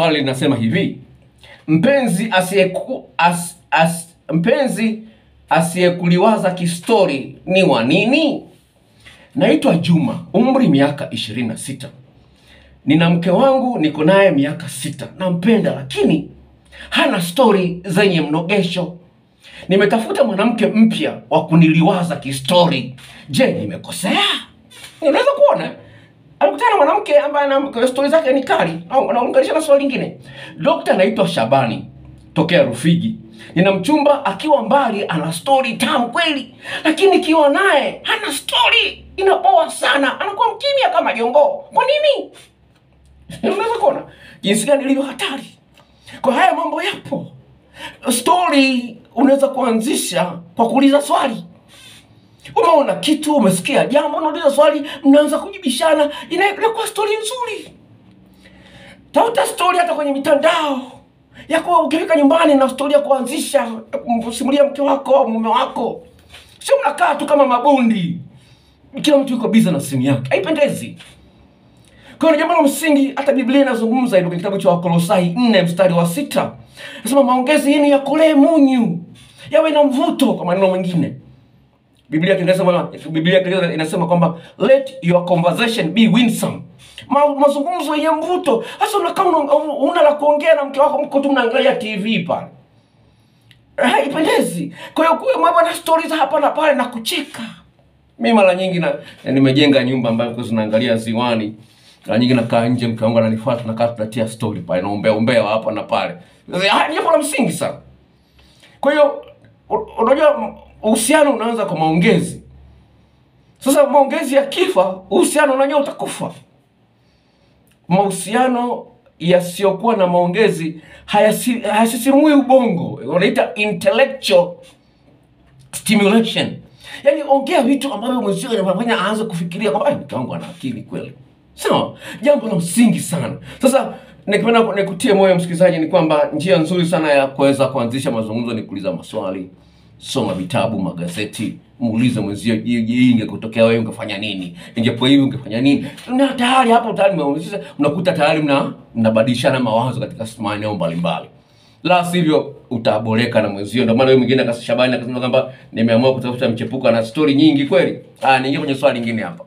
Swali linasema hivi: mpenzi asiyeku as, as, mpenzi asiyekuliwaza kistori ni wa nini? Naitwa Juma, umri miaka 26. Nina mke wangu niko naye miaka sita. Nampenda lakini hana stori zenye mnogesho. Nimetafuta mwanamke mpya wa kuniliwaza kistori. Je, nimekosea? Unaweza kuona na mwanamke ambaye stori zake ni kali, au anaunganisha na swali lingine. Dokta anaitwa Shabani tokea Rufiji. Nina mchumba akiwa mbali, ana stori tamu kweli, lakini ikiwa naye hana stori, inaboa sana, anakuwa mkimya kama jongoo. Kwa nini? Unaweza kuona jinsi gani ilivyo hatari. Kwa haya mambo yapo. Stori unaweza kuanzisha kwa kuuliza swali. Umeona kitu, umesikia jambo, unauliza swali, mnaanza kujibishana, ina- inakuwa stori nzuri. Tafuta stori hata kwenye mitandao. Yako, ukifika nyumbani na stori ya kuanzisha kumsimulia mke wako au mume wako, sio mnakaa tu kama mabundi, kila mtu yuko biza na simu yake, haipendezi. Kwa hiyo jambo la msingi, hata Biblia inazungumza hilo kwenye kitabu cha Wakolosai 4 mstari wa sita. Nasema maongezi yenu yakolee munyu, yawe na mvuto, kwa maneno mengine Biblia ya Kiingereza Biblia ya inasema kwamba let your conversation be winsome. Ma, mazungumzo yenye mvuto. Sasa unakaa una, la kuongea na mke wako, mko tu mnaangalia TV pale, haipendezi. Kwa hiyo kuwe mambo na stories hapa na pale na kucheka. Mimi mara nyingi na, ya, nimejenga nyumba ambayo kwa zinaangalia ziwani. Mara nyingi nakaa nje, mke wangu ananifuata, tunakaa tunatia story pale, naombea ombea hapa na pale. Ni jambo la msingi sana. Kwa hiyo unajua uhusiano unaanza kwa maongezi. Sasa maongezi yakifa, uhusiano unajua utakufa. Mahusiano yasiyokuwa na maongezi hayasisimui ubongo, wanaita intellectual stimulation. Yaani ongea vitu ambavyo mwenzio inafanya aanze kufikiria kwamba "Ai, mke wangu ana akili kweli. Sawa, jambo la msingi sana. Sasa nikipenda nikutie moyo msikilizaji, ni kwamba njia nzuri sana ya kuweza kuanzisha mazungumzo ni kuuliza maswali, soma vitabu, magazeti, muulize mwenzio, ingekutokea wewe ungefanya nini? Ingepo hivi ungefanya nini? Na tayari hapo tayari mmeuliza mnakuta tayari mna mnabadilishana mawazo katika maeneo mbalimbali la sivyo utaboreka na mwenzio. Ndio maana yule mwingine akashabani akasema kwamba nimeamua kutafuta mchepuko na stori nyingi kweli. Ah, niingie kwenye swali lingine hapa.